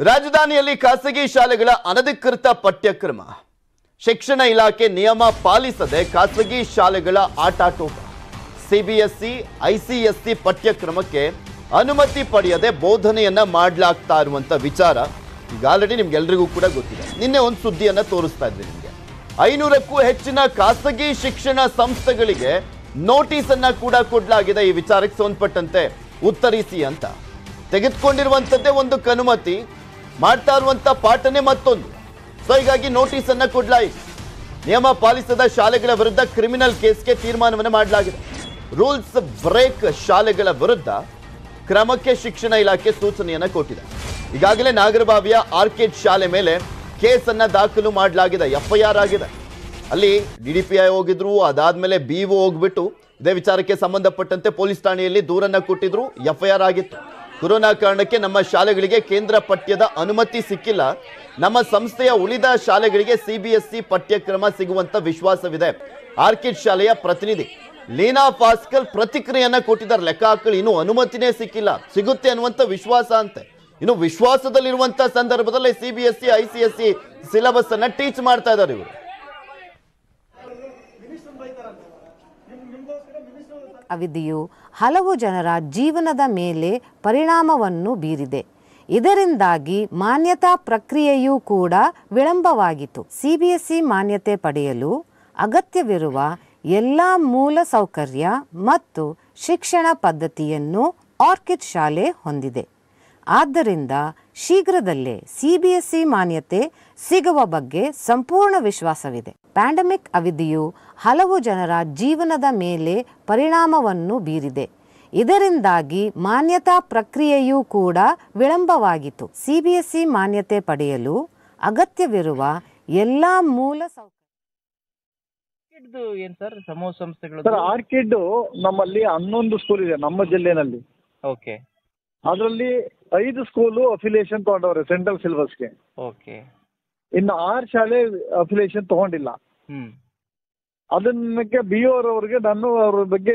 ರಾಜಧಾನಿಯಲ್ಲಿ ಖಾಸಗಿ ಶಾಲೆಗಳ ಅನಧಿಕೃತ ಪಠ್ಯಕ್ರಮ. ಶಿಕ್ಷಣ ಇಲಾಖೆ ನಿಯಮ ಪಾಲಿಸದೆ ಖಾಸಗಿ ಶಾಲೆಗಳ ಆಟಾಟೋಟ. ಸಿಬಿಎಸ್ಇ ಐಸಿಎಸ್ಸಿ ಪಠ್ಯಕ್ರಮಕ್ಕೆ ಅನುಮತಿ ಪಡೆಯದೆ ಬೋಧನೆಯನ್ನ ಮಾಡಲಾಗ್ತಾ ಇರುವಂತ ವಿಚಾರ ಈಗ ಆಲ್ರೆಡಿ ನಿಮ್ಗೆಲ್ರಿಗೂ ಕೂಡ ಗೊತ್ತಿದೆ. ನಿನ್ನೆ ಒಂದು ಸುದ್ದಿಯನ್ನ ತೋರಿಸ್ತಾ ಇದ್ವಿ ನಿಮಗೆ. ಐನೂರಕ್ಕೂ ಹೆಚ್ಚಿನ ಖಾಸಗಿ ಶಿಕ್ಷಣ ಸಂಸ್ಥೆಗಳಿಗೆ ನೋಟಿಸ್ ಅನ್ನ ಕೂಡ ಕೊಡಲಾಗಿದೆ ಈ ವಿಚಾರಕ್ಕೆ ಸಂಬಂಧಪಟ್ಟಂತೆ. ಉತ್ತರಿಸಿ ಅಂತ. ತೆಗೆದುಕೊಂಡಿರುವಂಥದ್ದೇ ಒಂದು ಕನುಮತಿ. ಮಾಡ್ತಾ ಇರುವಂತ ಪಾಠನೆ ಮತ್ತೊಂದು. ಸೊ ಹೀಗಾಗಿ ನೋಟಿಸ್ ಅನ್ನ ಕೊಡ್ಲಾಯಿತು ನಿಯಮ ಪಾಲಿಸದ ಶಾಲೆಗಳ ವಿರುದ್ಧ ಕ್ರಿಮಿನಲ್ ಕೇಸ್ಗೆ ತೀರ್ಮಾನವನ್ನು ಮಾಡಲಾಗಿದೆ. ರೂಲ್ಸ್ ಬ್ರೇಕ್ ಶಾಲೆಗಳ ವಿರುದ್ಧ ಕ್ರಮಕ್ಕೆ ಶಿಕ್ಷಣ ಇಲಾಖೆ ಸೂಚನೆಯನ್ನ ಕೊಟ್ಟಿದೆ. ಈಗಾಗಲೇ ನಾಗರಬಾವಿಯ ಆರ್ಕಿಡ್ ಶಾಲೆ ಮೇಲೆ ಕೇಸನ್ನ ದಾಖಲು ಮಾಡಲಾಗಿದೆ, ಎಫ್ಐಆರ್ ಆಗಿದೆ. ಅಲ್ಲಿ ಡಿ ಡಿ ಪಿ ಐ ಹೋಗಿದ್ರು, ಅದಾದ್ಮೇಲೆ ಬಿ ಹೋಗ್ಬಿಟ್ಟು ಇದೇ ವಿಚಾರಕ್ಕೆ ಸಂಬಂಧಪಟ್ಟಂತೆ ಪೊಲೀಸ್ ಠಾಣೆಯಲ್ಲಿ ದೂರನ್ನ ಕೊಟ್ಟಿದ್ರು, ಎಫ್ಐಆರ್ ಆಗಿತ್ತು. ಕೊರೋನಾ ಕಾರಣಕ್ಕೆ ನಮ್ಮ ಶಾಲೆಗಳಿಗೆ ಕೇಂದ್ರ ಪಠ್ಯದ ಅನುಮತಿ ಸಿಕ್ಕಿಲ್ಲ. ನಮ್ಮ ಸಂಸ್ಥೆಯ ಉಳಿದ ಶಾಲೆಗಳಿಗೆ ಸಿಬಿಎಸ್ಇ ಪಠ್ಯಕ್ರಮ ಸಿಗುವಂತ ವಿಶ್ವಾಸವಿದೆ. ಆರ್ಕಿಡ್ ಶಾಲೆಯ ಪ್ರತಿನಿಧಿ ಲೀನಾ ಪಾಸ್ಕಲ್ ಪ್ರತಿಕ್ರಿಯೆಯನ್ನ ಕೊಟ್ಟಿದ್ದಾರೆ. ಲೆಕ್ಕ ಹಾಕಲು ಇನ್ನು ಅನುಮತಿನೇ ಸಿಕ್ಕಿಲ್ಲ. ಸಿಗುತ್ತೆ ಅನ್ನುವಂತ ವಿಶ್ವಾಸ ಅಂತೆ. ಇನ್ನು ವಿಶ್ವಾಸದಲ್ಲಿರುವಂತ ಸಂದರ್ಭದಲ್ಲಿ ಸಿಬಿಎಸ್ಇ ಐಸಿಎಸ್ಸಿ ಸಿಲೆಬಸ್ ಅನ್ನ ಟೀಚ್ ಮಾಡ್ತಾ ಇದ್ದಾರೆ ಇವರು. ಅವಿದೆಯು ಹಲವು ಜನರ ಜೀವನದ ಮೇಲೆ ಪರಿಣಾಮವನ್ನು ಬೀರಿದೆ. ಇದರಿಂದಾಗಿ ಮಾನ್ಯತಾ ಪ್ರಕ್ರಿಯೆಯೂ ಕೂಡ ವಿಳಂಬವಾಗಿತ್ತು. ಸಿಬಿಎಸ್ಇ ಮಾನ್ಯತೆ ಪಡೆಯಲು ಅಗತ್ಯವಿರುವ ಎಲ್ಲ ಮೂಲ ಸೌಕರ್ಯ ಮತ್ತು ಶಿಕ್ಷಣ ಪದ್ಧತಿಯನ್ನು ಆರ್ಕಿಡ್ ಶಾಲೆ ಹೊಂದಿದೆ. ಆದ್ದರಿಂದ ಶೀಘ್ರದಲ್ಲೇ ಸಿಬಿಎಸ್ಇ ಮಾನ್ಯತೆ ಸಿಗುವ ಬಗ್ಗೆ ಸಂಪೂರ್ಣ ವಿಶ್ವಾಸವಿದೆ. ಪ್ಯಾಂಡಮಿಕ್ ಅವಧಿಯು ಹಲವು ಜನರ ಜೀವನದ ಮೇಲೆ ಪರಿಣಾಮವನ್ನು ಬೀರಿದೆ. ಇದರಿಂದಾಗಿ ಮಾನ್ಯತಾ ಪ್ರಕ್ರಿಯೆಯೂ ಕೂಡ ವಿಳಂಬವಾಗಿತ್ತು. ಸಿಬಿಎಸ್ಇ ಮಾನ್ಯತೆ ಪಡೆಯಲು ಅಗತ್ಯವಿರುವ ಎಲ್ಲ ಮೂಲ ಸೌಕರ್ಯ ಇದು ಏನ್ ಸರ್? ಸಮೂಹ ಸಂಸ್ಥೆಗಳು ಸರ್ ಆರ್ಕಿಡ್ ನಮ್ಮಲ್ಲಿ ಹನ್ನೊಂದು ಸ್ಕೂಲ್ ಇದೆ ನಮ್ಮ ಜಿಲ್ಲೆನಲ್ಲಿ. ಓಕೆ ಅದರಲ್ಲಿ ಐದು ಸ್ಕೂಲು ಅಫಿಲಿಯೇಷನ್ ತಗೊಂಡವ್ರೆ ಸೆಂಟ್ರಲ್ ಸಿಲೆಬಸ್ಗೆ ಓಕೆ. ಇನ್ನು ಆರು ಶಾಲೆ ಅಫಿಲಿಯೇಷನ್ ತಗೊಂಡಿಲ್ಲ. ಹ್ಮ್. ಅದನ್ನಕ್ಕೆ ಬಿ ಅವ್ರಿಗೆ ನಾನು ಅವ್ರ ಬಗ್ಗೆ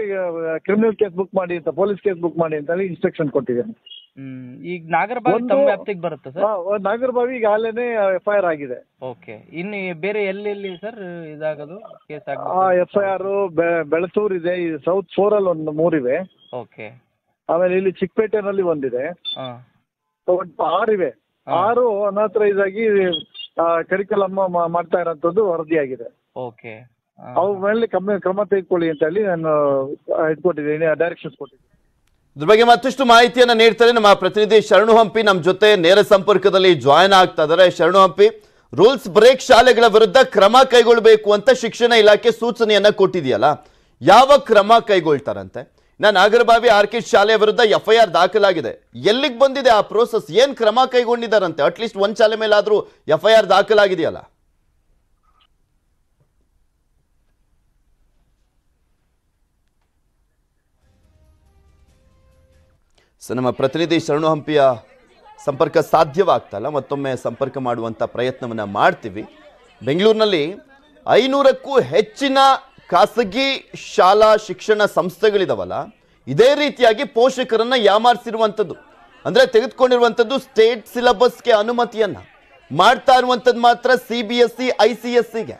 ಕ್ರಿಮಿನಲ್ ಕೇಸ್ ಬುಕ್ ಮಾಡಿ ಅಂತ ಪೊಲೀಸ್ ಕೇಸ್ ಬುಕ್ ಮಾಡಿ ಅಂತ ಹೇಳಿ ಇನ್ಸ್ಟ್ರಕ್ಷನ್ ಕೊಟ್ಟಿದ್ದೇನೆ. ಹ್ಮ್. ಈಗ ನಾಗರಬಾವಿ ಒಂದು- ತಮ್ಮ ವ್ಯಾಪ್ತಿಗೆ ಬರುತ್ತಾ ಸರ್? ನಾಗರಬಾವಿ ಈಗಾಗಲೇ ಎಫ್ ಐ ಆರ್ ಆಗಿದೆ. ಓಕೆ. ಇನ್ನು ಬೇರೆ ಎಲ್ಲೆಲ್ಲಿ sir ಇದಾಗೋದು? Case F I R Belathur ಇದೆ ಸೌತ್ ಫೋರ್ ಅಲ್ಲಿ ಒಂದು ಮೂರಿವೆ. ಓಕೆ. ಆಮೇಲೆ ಇಲ್ಲಿ ಚಿಕ್ಕಪೇಟೆನಲ್ಲಿ ಒಂದಿದೆ. ಆರು ಇವೆ. ಆರಿವೆ. ಆರು ಅನಾಥರೈಸ್ ಆಗಿ ಕರಿಕಲಮ್ಮ ಮಾಡ್ತಾ ಇರೋಂಥದ್ದು ವರದಿಯಾಗಿದೆ ಓಕೆ. ಅವ್ರ ಮೇಲೆ ಕಮ್ಮಿ ಕ್ರಮ ತೆಗೆದುಕೊಳ್ಳಿ ಅಂತ ಹೇಳಿ ನಾನು ಇಟ್ಕೊಟ್ಟಿದ್ದೀನಿ ಡೈರೆಕ್ಷನ್ಸ್ ಕೊಟ್ಟಿದ್ದೀನಿ ಇದ್ರ ಬಗ್ಗೆ ಮತ್ತಷ್ಟು ಮಾಹಿತಿಯನ್ನು ನೀಡ್ತಾರೆ ನಮ್ಮ ಪ್ರತಿನಿಧಿ ಶರಣು ಹಂಪಿ. ನಮ್ಮ ಜೊತೆ ನೇರ ಸಂಪರ್ಕದಲ್ಲಿ ಜಾಯಿನ್ ಆಗ್ತಾ ಇದ್ದಾರೆ. ಶರಣು ಹಂಪಿ ರೂಲ್ಸ್ ಬ್ರೇಕ್ ಶಾಲೆಗಳ ವಿರುದ್ಧ ಕ್ರಮ ಕೈಗೊಳ್ಳಬೇಕು ಅಂತ ಶಿಕ್ಷಣ ಇಲಾಖೆ ಸೂಚನೆಯನ್ನ ಕೊಟ್ಟಿದೆಯಲ್ಲ ಯಾವ ಕ್ರಮ ಕೈಗೊಳ್ತಾರಂತೆ? ನಾ ನಾಗರಬಾವಿ ಆರ್ಕಿಡ್ ಶಾಲೆ ವಿರುದ್ಧ ಎಫ್ ಐ ಆರ್ ದಾಖಲಾಗಿದೆ. ಎಲ್ಲಿಗೆ ಬಂದಿದೆ ಆ ಪ್ರೋಸೆಸ್ ಏನ್ ಕ್ರಮ ಕೈಗೊಂಡಿದ್ದಾರಂತೆ? ಅಟ್ಲೀಸ್ಟ್ ಒಂದ್ ಶಾಲೆ ಮೇಲಾದ್ರೂ ಎಫ್ ಐ ಆರ್ ದಾಖಲಾಗಿದೆಯಲ್ಲ? ಸೊ, ನಮ್ಮ ಪ್ರತಿನಿಧಿ ಶರಣು ಹಂಪಿಯ ಸಂಪರ್ಕ ಸಾಧ್ಯವಾಗ್ತಲ್ಲ? ಮತ್ತೊಮ್ಮೆ ಸಂಪರ್ಕ ಮಾಡುವಂಥ ಪ್ರಯತ್ನವನ್ನು ಮಾಡ್ತೀವಿ. ಬೆಂಗಳೂರಿನಲ್ಲಿ ಐನೂರಕ್ಕೂ ಹೆಚ್ಚಿನ ಖಾಸಗಿ ಶಾಲಾ ಶಿಕ್ಷಣ ಸಂಸ್ಥೆಗಳಿದಾವಲ್ಲ, ಇದೇ ರೀತಿಯಾಗಿ ಪೋಷಕರನ್ನ ಯಾಮಾರಿಸಿರುವಂಥದ್ದು. ಅಂದರೆ ತೆಗೆದುಕೊಂಡಿರುವಂಥದ್ದು ಸ್ಟೇಟ್ ಸಿಲೆಬಸ್ಗೆ ಅನುಮತಿಯನ್ನ. ಮಾಡ್ತಾ ಇರುವಂಥದ್ದು ಮಾತ್ರ C B S C I C S ಸಿಗೆ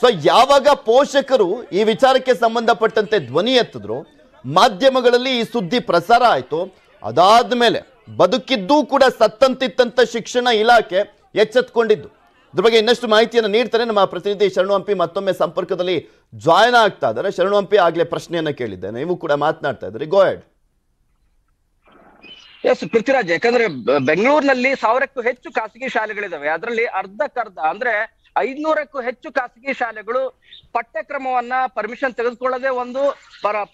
ಸೊ ಯಾವಾಗ ಪೋಷಕರು ಈ ವಿಚಾರಕ್ಕೆ ಸಂಬಂಧಪಟ್ಟಂತೆ ಧ್ವನಿ ಎತ್ತಿದ್ರು, ಮಾಧ್ಯಮಗಳಲ್ಲಿ ಈ ಸುದ್ದಿ ಪ್ರಸಾರ ಆಯಿತು. ಅದಾದ ಮೇಲೆ ಬದುಕಿದ್ದೂ ಕೂಡ ಸತ್ತಂತಿತ್ತಂಥ ಶಿಕ್ಷಣ ಇಲಾಖೆ ಎಚ್ಚೆತ್ಕೊಂಡಿದ್ದು. ಇದ್ರ ಬಗ್ಗೆ ಇನ್ನಷ್ಟು ಮಾಹಿತಿಯನ್ನು ನೀಡ್ತಾರೆ. ನಮ್ಮ ಪ್ರತಿನಿಧಿ ಶರಣು ಹಂಪಿ ಮತ್ತೊಮ್ಮೆ ಸಂಪರ್ಕದಲ್ಲಿ ಜಾಯ್ನ್ ಆಗ್ತಾ ಇದ್ದಾರೆ. ಶರಣು ಹಂಪಿ ಆಗ್ಲೇ ಪ್ರಶ್ನೆಯನ್ನ ಕೇಳಿದ್ದೆ ನೀವು ಕೂಡ ಮಾತನಾಡ್ತಾ ಇದ್ರಿ ಗೋಯಡ್ ಎಸ್ ಪೃಥ್ವಿರಾಜ್, ಯಾಕಂದ್ರೆ ಬೆಂಗಳೂರಿನಲ್ಲಿ ಸಾವಿರಕ್ಕೂ ಹೆಚ್ಚು ಖಾಸಗಿ ಶಾಲೆಗಳಿದಾವೆ. ಅದರಲ್ಲಿ ಅರ್ಧಕ್ಕರ್ಧ, ಅಂದ್ರೆ ಐದ್ನೂರಕ್ಕೂ ಹೆಚ್ಚು ಖಾಸಗಿ ಶಾಲೆಗಳು ಪಠ್ಯಕ್ರಮವನ್ನ ಪರ್ಮಿಷನ್ ತೆಗೆದುಕೊಳ್ಳದೆ ಒಂದು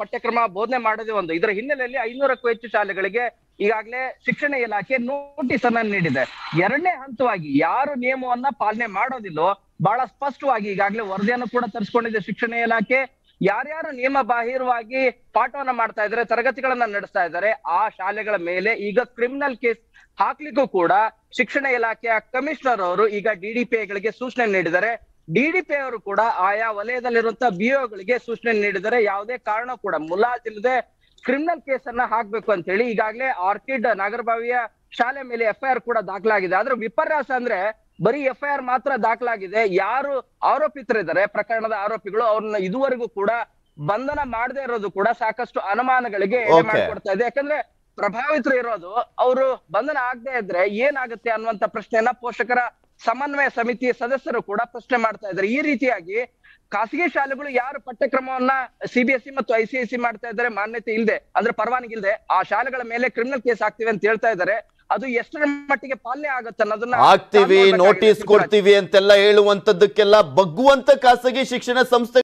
ಪಠ್ಯಕ್ರಮ ಬೋಧನೆ ಮಾಡದೆ ಒಂದು. ಇದರ ಹಿನ್ನೆಲೆಯಲ್ಲಿ ಐನೂರಕ್ಕೂ ಹೆಚ್ಚು ಶಾಲೆಗಳಿಗೆ ಈಗಾಗಲೇ ಶಿಕ್ಷಣ ಇಲಾಖೆ ನೋಟಿಸ್ ಅನ್ನ ನೀಡಿದೆ. ಎರಡನೇ ಹಂತವಾಗಿ ಯಾರು ನಿಯಮವನ್ನ ಪಾಲನೆ ಮಾಡೋದಿಲ್ಲೋ ಬಹಳ ಸ್ಪಷ್ಟವಾಗಿ ಈಗಾಗಲೇ ವರದಿಯನ್ನು ಕೂಡ ತರಿಸ್ಕೊಂಡಿದೆ ಶಿಕ್ಷಣ ಇಲಾಖೆ. ಯಾರ್ಯಾರು ನಿಯಮ ಬಾಹಿರವಾಗಿ ಪಾಠವನ್ನ ಮಾಡ್ತಾ ಇದ್ದಾರೆ, ತರಗತಿಗಳನ್ನ ನಡೆಸ್ತಾ ಇದ್ದಾರೆ, ಆ ಶಾಲೆಗಳ ಮೇಲೆ ಈಗ ಕ್ರಿಮಿನಲ್ ಕೇಸ್ ಹಾಕ್ಲಿಕ್ಕೂ ಕೂಡ ಶಿಕ್ಷಣ ಇಲಾಖೆಯ ಕಮಿಷನರ್ ಅವರು ಈಗ ಡಿಡಿಪಿಐಗಳಿಗೆ ಸೂಚನೆ ನೀಡಿದ್ದಾರೆ ಡಿಡಿಪಿ ಅವರು ಕೂಡ ಆಯಾ ವಲಯದಲ್ಲಿರುವಂತ ಬಿಒಗಳಿಗೆ ಸೂಚನೆ ನೀಡಿದರೆ ಯಾವುದೇ ಕಾರಣ ಕೂಡ ಮುಲಾಜಿಲ್ಲದೆ ಕ್ರಿಮಿನಲ್ ಕೇಸ್ ಅನ್ನ ಹಾಕ್ಬೇಕು ಅಂತ ಹೇಳಿ ಈಗಾಗಲೇ ಆರ್ಕಿಡ್ ನಾಗರಬಾವಿಯ ಶಾಲೆ ಮೇಲೆ ಎಫ್ಐಆರ್ ಕೂಡ ದಾಖಲಾಗಿದೆ. ಆದ್ರೆ ವಿಪರ್ಯಾಸ ಅಂದ್ರೆ ಬರೀ ಎಫ್ಐಆರ್ ಮಾತ್ರ ದಾಖಲಾಗಿದೆ. ಯಾರು ಆರೋಪಿತರಿದ್ದಾರೆ ಪ್ರಕರಣದ ಆರೋಪಿಗಳು ಅವ್ರನ್ನ ಇದುವರೆಗೂ ಕೂಡ ಬಂಧನ ಮಾಡದೇ ಇರೋದು ಕೂಡ ಸಾಕಷ್ಟು ಅನುಮಾನಗಳಿಗೆ. ಮಾಡಿಕೊಡ್ತಾ ಇದೆ. ಯಾಕಂದ್ರೆ ಪ್ರಭಾವಿತರು ಇರೋದು ಅವರು ಬಂಧನ ಆಗದೆ ಇದ್ರೆ ಏನಾಗುತ್ತೆ ಅನ್ನುವಂತ ಪ್ರಶ್ನೆಯನ್ನ ಪೋಷಕರ ಸಮನ್ವಯ ಸಮಿತಿ ಸದಸ್ಯರು ಕೂಡ ಪ್ರಶ್ನೆ ಮಾಡ್ತಾ ಇದ್ದಾರೆ ಈ ರೀತಿಯಾಗಿ ಖಾಸಗಿ ಶಾಲೆಗಳು ಯಾರು ಪಠ್ಯಕ್ರಮವನ್ನ ಸಿಬಿಎಸ್ಇ ಮತ್ತು ಐಸಿಐಸಿ ಮಾಡ್ತಾ ಇದ್ದಾರೆ ಮಾನ್ಯತೆ ಇಲ್ಲದೆ ಅಂದ್ರೆ ಪರವಾನಗಿ ಇಲ್ಲದೆ ಆ ಶಾಲೆಗಳ ಮೇಲೆ ಕ್ರಿಮಿನಲ್ ಕೇಸ್ ಆಗ್ತಿವೆ ಅಂತ ಹೇಳ್ತಾ ಇದ್ದಾರೆ ಅದು ಎಷ್ಟರ ಮಟ್ಟಿಗೆ ಪಾಲನೆ ಆಗುತ್ತೆ ಅನ್ನೋದನ್ನ ಆಗ್ತಿವಿ ನೋಟಿಸ್. ಕೊಡ್ತೀವಿ ಅಂತೆಲ್ಲ ಹೇಳುವಂತದ್ದಕ್ಕೆಲ್ಲ ಬಗ್ಗುವಂತ ಖಾಸಗಿ ಶಿಕ್ಷಣ ಸಂಸ್ಥೆ